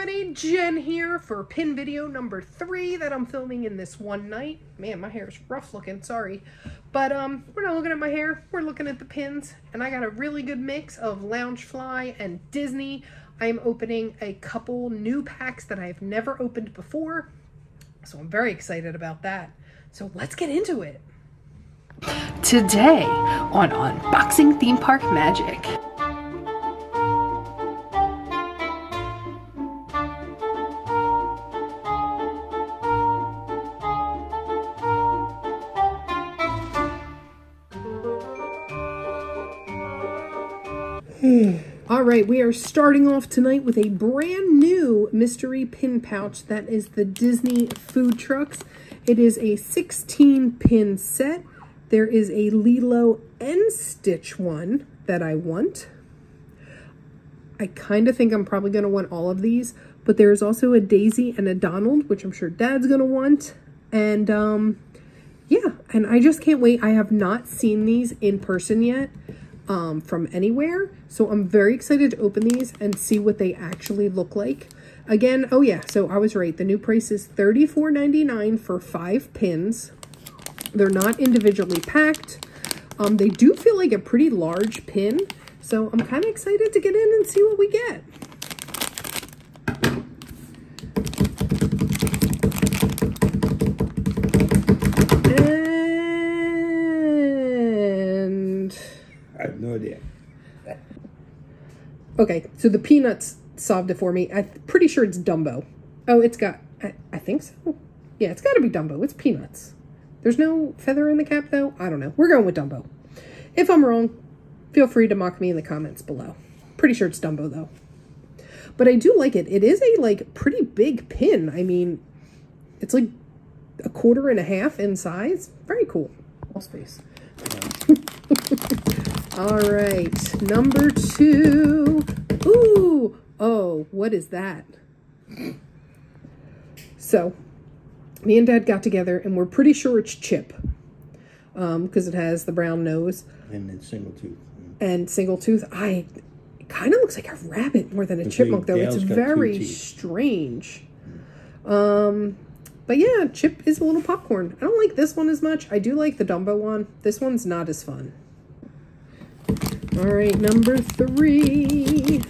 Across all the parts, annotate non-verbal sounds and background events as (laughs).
everybody, Jen here for pin video number three that I'm filming in this one night. Man, my hair is rough looking, sorry. But um, we're not looking at my hair, we're looking at the pins. And I got a really good mix of Loungefly and Disney. I am opening a couple new packs that I've never opened before. So I'm very excited about that. So let's get into it. Today on Unboxing Theme Park Magic. All right, we are starting off tonight with a brand new mystery pin pouch. That is the Disney Food Trucks. It is a 16 pin set. There is a Lilo and Stitch one that I want. I kind of think I'm probably going to want all of these, but there's also a Daisy and a Donald, which I'm sure Dad's going to want. And um, yeah, and I just can't wait. I have not seen these in person yet um, from anywhere. So I'm very excited to open these and see what they actually look like. Again, oh yeah, so I was right. The new price is $34.99 for five pins. They're not individually packed. Um, they do feel like a pretty large pin. So I'm kind of excited to get in and see what we get. No idea. Okay, so the peanuts solved it for me. I'm pretty sure it's Dumbo. Oh, it's got, I, I think so. Yeah, it's got to be Dumbo. It's peanuts. There's no feather in the cap, though. I don't know. We're going with Dumbo. If I'm wrong, feel free to mock me in the comments below. Pretty sure it's Dumbo, though. But I do like it. It is a, like, pretty big pin. I mean, it's like a quarter and a half in size. Very cool. All space. (laughs) All right, number two. Ooh, oh, what is that? So, me and Dad got together, and we're pretty sure it's Chip, um, because it has the brown nose and then single tooth and single tooth. I kind of looks like a rabbit more than a chipmunk, though. It's very strange. Um, but yeah, Chip is a little popcorn. I don't like this one as much. I do like the Dumbo one. This one's not as fun. All right, number three.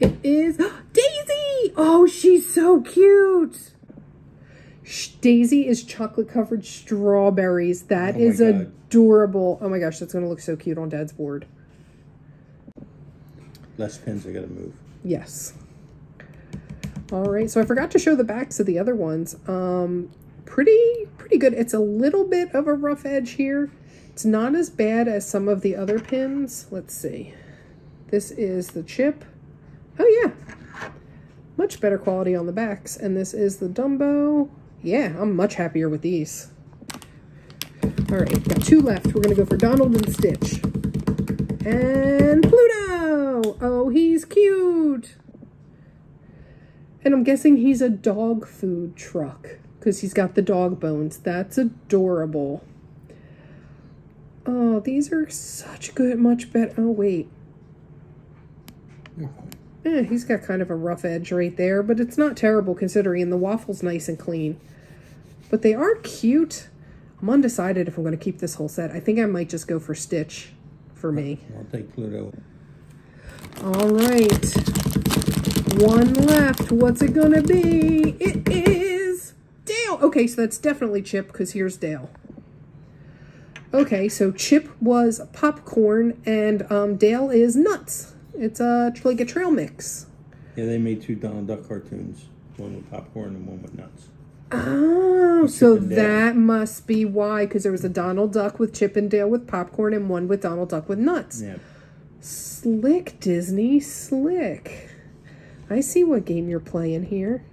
It is (gasps) Daisy. Oh, she's so cute. Daisy is chocolate covered strawberries. That oh is adorable. Oh my gosh, that's going to look so cute on Dad's board. Less pins, I got to move. Yes. All right, so I forgot to show the backs of the other ones. Um, pretty, pretty good. It's a little bit of a rough edge here. It's not as bad as some of the other pins. Let's see. This is the chip. Oh, yeah. Much better quality on the backs. And this is the Dumbo. Yeah, I'm much happier with these. All right, got two left. We're going to go for Donald and Stitch. And Pluto. Oh, he's cute. And I'm guessing he's a dog food truck because he's got the dog bones. That's adorable. Oh, these are such good, much better. Oh, wait. Eh, he's got kind of a rough edge right there, but it's not terrible considering the waffle's nice and clean. But they are cute. I'm undecided if I'm going to keep this whole set. I think I might just go for Stitch for me. I'll take Pluto. All right. One left. What's it going to be? It is Dale. Okay, so that's definitely Chip because here's Dale. Okay, so Chip was popcorn and um, Dale is nuts. It's a, like a trail mix. Yeah, they made two Donald Duck cartoons. One with popcorn and one with nuts. Oh, so that must be why, because there was a Donald Duck with Chip and Dale with popcorn and one with Donald Duck with nuts. Yeah. Slick, Disney, slick. I see what game you're playing here.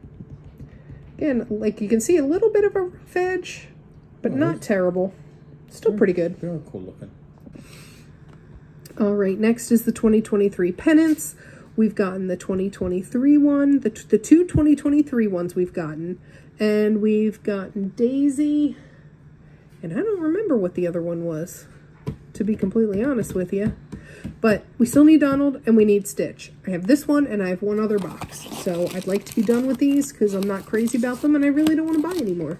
Again, like you can see a little bit of a rough edge, but not terrible. Still pretty good. Very cool looking. All right, next is the 2023 pennants. We've gotten the 2023 one, the, the two 2023 ones we've gotten. And we've gotten Daisy. And I don't remember what the other one was, to be completely honest with you. But we still need Donald and we need Stitch. I have this one and I have one other box. So I'd like to be done with these because I'm not crazy about them and I really don't want to buy anymore.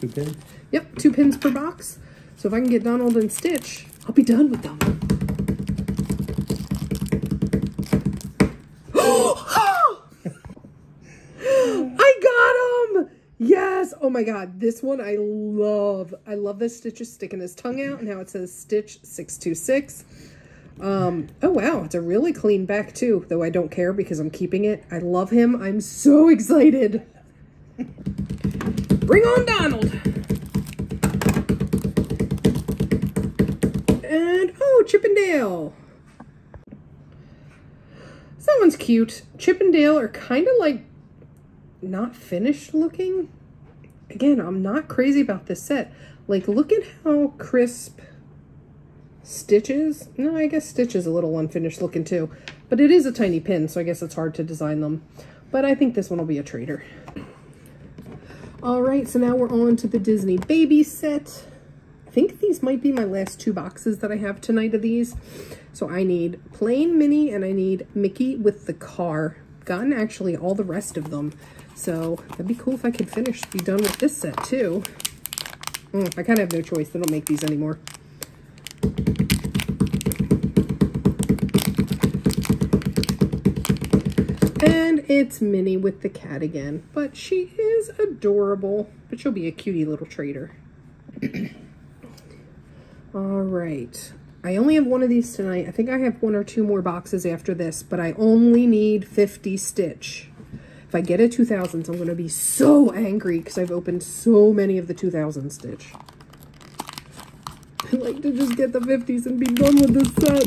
Two pins? Yep, two pins per box. So if I can get Donald and Stitch, I'll be done with them. (gasps) (gasps) I got him! Yes! Oh my god, this one I love. I love this Stitch is sticking his tongue out and how it says Stitch 626. Um, oh wow, it's a really clean back too, though I don't care because I'm keeping it. I love him. I'm so (laughs) excited. Bring on Donald! And, oh, Chip 'n Dale. That one's cute. Chip 'n Dale are kind of like not finished looking. Again, I'm not crazy about this set. Like, look at how crisp Stitches. No, I guess Stitch is a little unfinished looking too. But it is a tiny pin, so I guess it's hard to design them. But I think this one will be a trader. All right, so now we're on to the Disney Baby set. I think these might be my last two boxes that I have tonight of these. So I need plain Minnie and I need Mickey with the car. Gotten actually all the rest of them. So that'd be cool if I could finish, be done with this set too. Mm, I kind of have no choice. They don't make these anymore. And it's Minnie with the cat again. But she is adorable. But she'll be a cutie little trader. All right. I only have one of these tonight. I think I have one or two more boxes after this, but I only need 50 Stitch. If I get a 2000s, I'm going to be so angry because I've opened so many of the 2000 Stitch. I like to just get the 50s and be done with this set.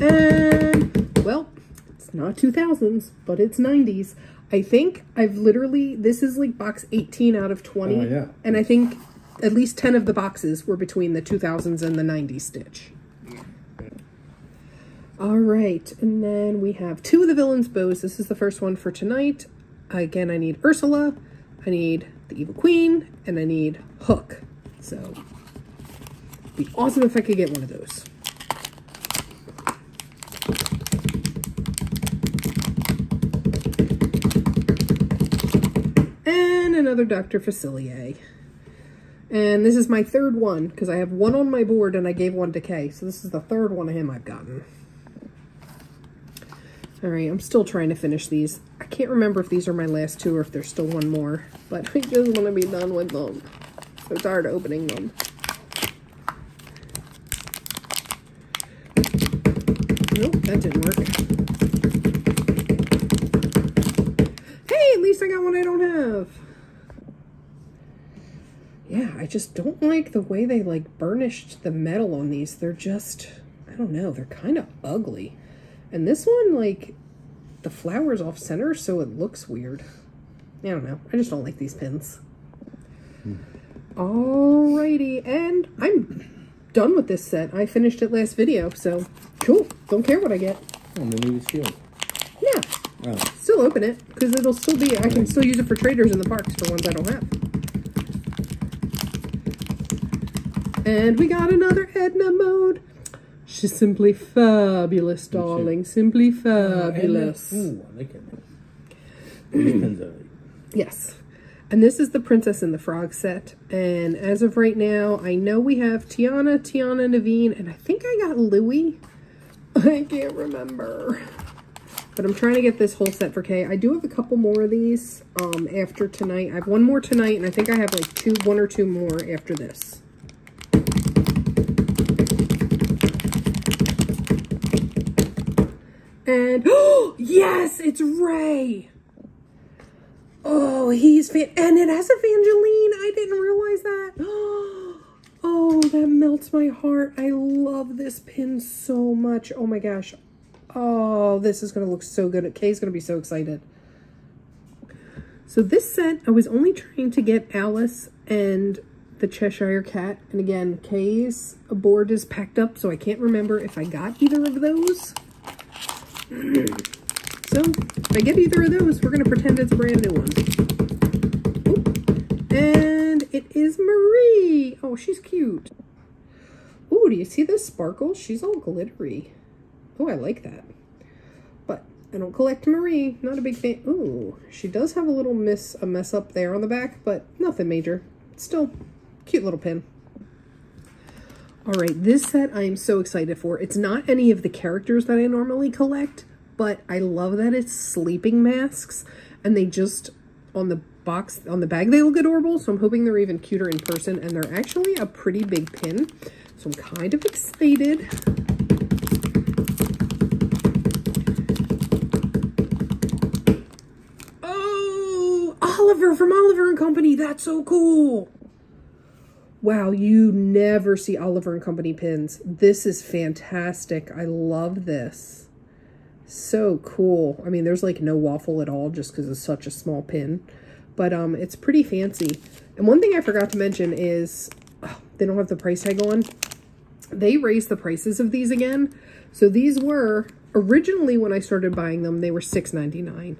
And, well, it's not 2000s, but it's 90s. I think I've literally, this is like box 18 out of 20. Oh, yeah. And I think at least 10 of the boxes were between the 2000s and the 90s stitch. All right, and then we have two of the villains' bows. This is the first one for tonight. Again, I need Ursula, I need the Evil Queen, and I need Hook. So, be awesome if I could get one of those. Another Dr. Facilier. And this is my third one, because I have one on my board and I gave one to Kay. So this is the third one of him I've gotten. All right, I'm still trying to finish these. I can't remember if these are my last two or if there's still one more. But (laughs) I just want to be done with them. So tired of opening them. Nope, that didn't work. Hey, at least I got one I don't have. Yeah, I just don't like the way they like burnished the metal on these. They're just, I don't know, they're kind of ugly. And this one, like, the flower's off center, so it looks weird. I don't know. I just don't like these pins. Alrighty, and I'm done with this set. I finished it last video, so cool. Don't care what I get. Oh, maybe the shield. Yeah, Oh, still open it, because it'll still be, I can still use it for traders in the parks for ones I don't have. And we got another Edna mode. She's simply fabulous, darling. Simply fabulous. Ooh, I like it. These pins I like. Yes. And this is the Princess and the Frog set. And as of right now, I know we have Tiana, Tiana, Naveen, and I think I got Louis. (laughs) I can't remember. But I'm trying to get this whole set for Kay. I do have a couple more of these um, after tonight. I have one more tonight, and I think I have like two, one or two more after this. And, oh, (gasps) yes, it's Ray. Oh, he's fan, and it has Evangeline. I didn't realize that. (gasps) Oh, that melts my heart. I love this pin so much. Oh my gosh. Oh, this is going to look so good. Kay's going to be so excited. So this set, I was only trying to get Alice and the Cheshire Cat. And again, Kay's board is packed up, so I can't remember if I got either of those. So, if I get either of those, we're going to pretend it's a brand new one. And it is Marie. Oh, she's cute. Ooh, do you see the sparkle? She's all glittery. Oh, I like that. But I don't collect Marie. Not a big fan. Ooh, she does have a little miss, a mess up there on the back, but nothing major. Still, cute little pin. All right, this set I am so excited for. It's not any of the characters that I normally collect, but I love that it's sleeping masks and they just, on the box, on the bag, they look adorable. So I'm hoping they're even cuter in person and they're actually a pretty big pin. So I'm kind of excited. Oh, Oliver from Oliver and Company. That's so cool. Wow, you never see Oliver and Company pins. This is fantastic. I love this. So cool. I mean, there's like no waffle at all just because it's such a small pin. But um, it's pretty fancy. And one thing I forgot to mention is oh, they don't have the price tag on. They raised the prices of these again. So these were, originally when I started buying them, they were $6.99.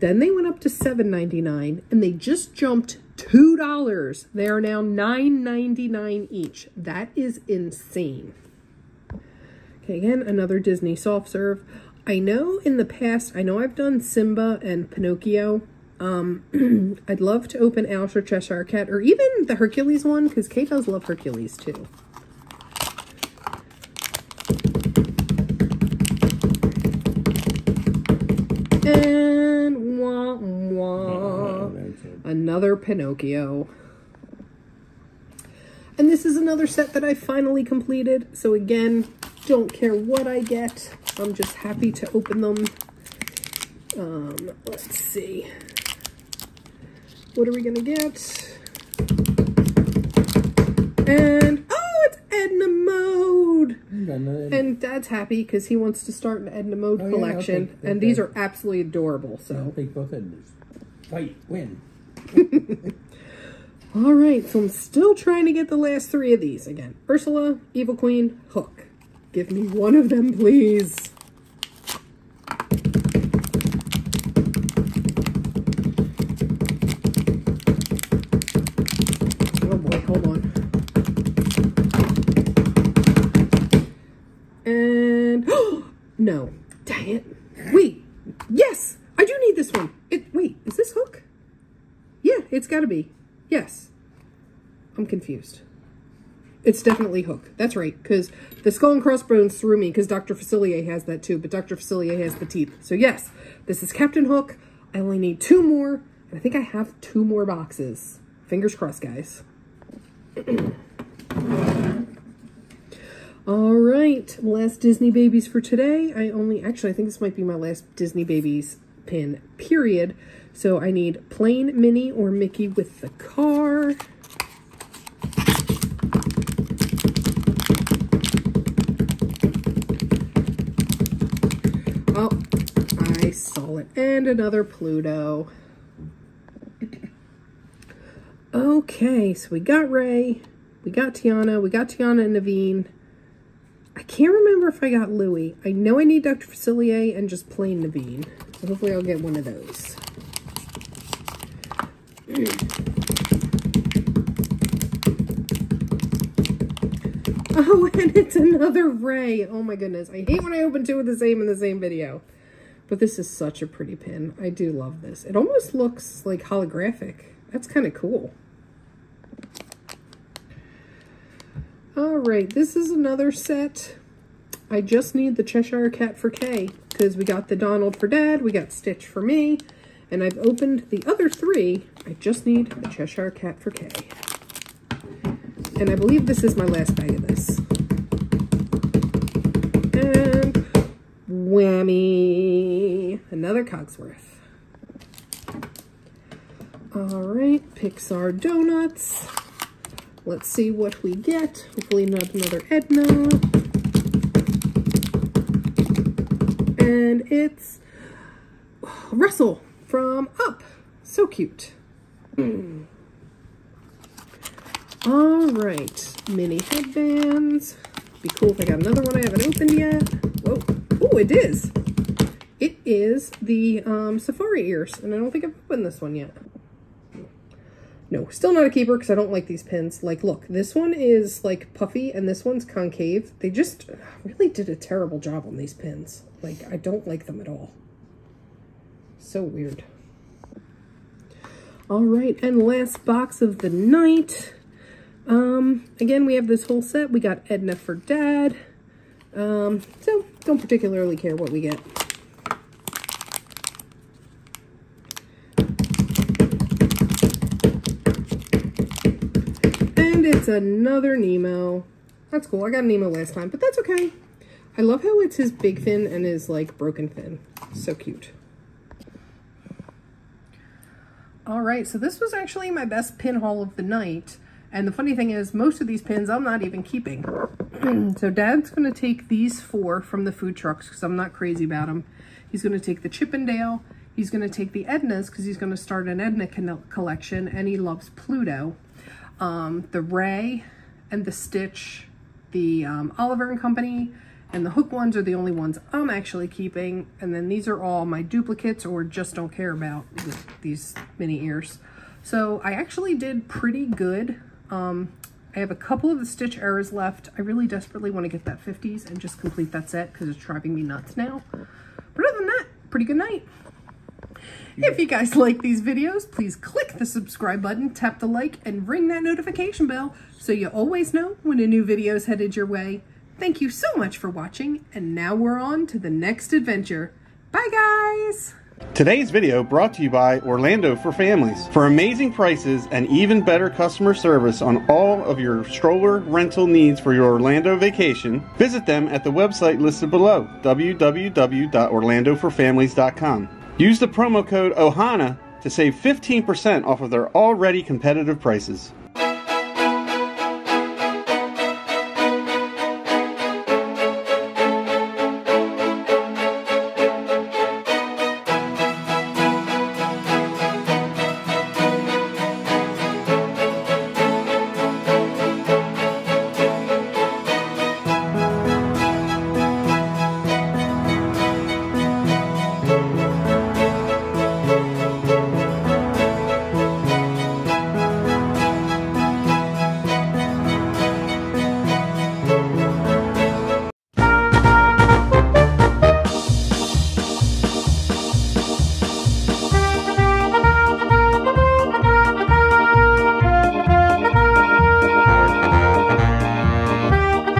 Then they went up to $7.99 and they just jumped $2. They are now $9.99 each. That is insane. Okay, again, another Disney soft serve. I know in the past, I know I've done Simba and Pinocchio. Um, (clears throat) I'd love to open Alice or Cheshire Cat or even the Hercules one because Kate does love Hercules too. Another Pinocchio. And this is another set that I finally completed. So again, don't care what I get. I'm just happy to open them. Um, let's see. What are we gonna get? And oh, it's Edna Mode. And Dad's happy because he wants to start an Edna Mode Oh, yeah, collection, okay, and these are absolutely adorable. So. I'll take both Ednas. Fight, win. (laughs) all right. So I'm still trying to get the last three of these again. Ursula, Evil Queen, Hook. Give me one of them, please. Oh boy, hold on. And (gasps) no, dang it. Wait, yes, I do need this one. It wait, is this Hook? Yeah, it's got to be. Yes. I'm confused. It's definitely Hook. That's right, because the skull and crossbones threw me because Dr. Facilier has that too, but Dr. Facilier has the teeth. So yes, this is Captain Hook. I only need two more, and I think I have two more boxes. Fingers crossed, guys. (clears throat) All right, last Disney Babies for today. I only, actually, I think this might be my last Disney Babies pin, period. So I need plain Minnie or Mickey with the car. Oh, I saw it. And another Pluto. Okay, so we got Ray, we got Tiana, we got Tiana and Naveen. I can't remember if I got Louis. I know I need Dr. Facilier and just plain Naveen. Hopefully I'll get one of those. (clears throat) Oh, (laughs) and it's another Ray. Oh my goodness. I hate when I open two of the same in the same video. But this is such a pretty pin. I do love this. It almost looks like holographic. That's kind of cool. All right, this is another set. I just need the Cheshire Cat for Kay because we got the Donald for Dad, we got Stitch for me, and I've opened the other three. I just need the Cheshire Cat for Kay. And I believe this is my last bag of this. And whammy, another Cogsworth. All right, Pixar Donuts. Let's see what we get. Hopefully not another Edna. And it's Russell from Up. So cute. All right, mini headbands. Be cool if I got another one I haven't opened yet. Whoa. Oh, it is. It is the um, safari ears, and I don't think I've opened this one yet. No, still not a keeper because I don't like these pins. Like, look, this one is like puffy and this one's concave. They just really did a terrible job on these pins. Like, I don't like them at all. So weird. All right, and last box of the night. Um, again, we have this whole set. We got Edna for Dad. Um, so don't particularly care what we get. And it's another Nemo. That's cool. I got Nemo last time, but that's okay. I love how it's his big fin and his like broken fin. So cute. All right, so this was actually my best pin haul of the night. And the funny thing is, most of these pins I'm not even keeping. (clears throat) so Dad's going to take these four from the food trucks because I'm not crazy about them. He's going to take the Chip 'n Dale. He's going to take the Edna's because he's going to start an Edna collection and he loves Pluto. Um, the Ray and the Stitch, the um, Oliver and Company, and the hook ones are the only ones I'm actually keeping. And then these are all my duplicates or just don't care about these mini ears. So I actually did pretty good. Um, I have a couple of the Stitch Eras left. I really desperately want to get that 50s and just complete that set because it's driving me nuts now. But other than that, pretty good night. If you guys like these videos, please click the subscribe button, tap the like, and ring that notification bell so you always know when a new video is headed your way. Thank you so much for watching, and now we're on to the next adventure. Bye, guys! Today's video brought to you by Orlando for Families. For amazing prices and even better customer service on all of your stroller rental needs for your Orlando vacation, visit them at the website listed below, www.orlandoforfamilies.com. Use the promo code OHANA to save 15% off of their already competitive prices.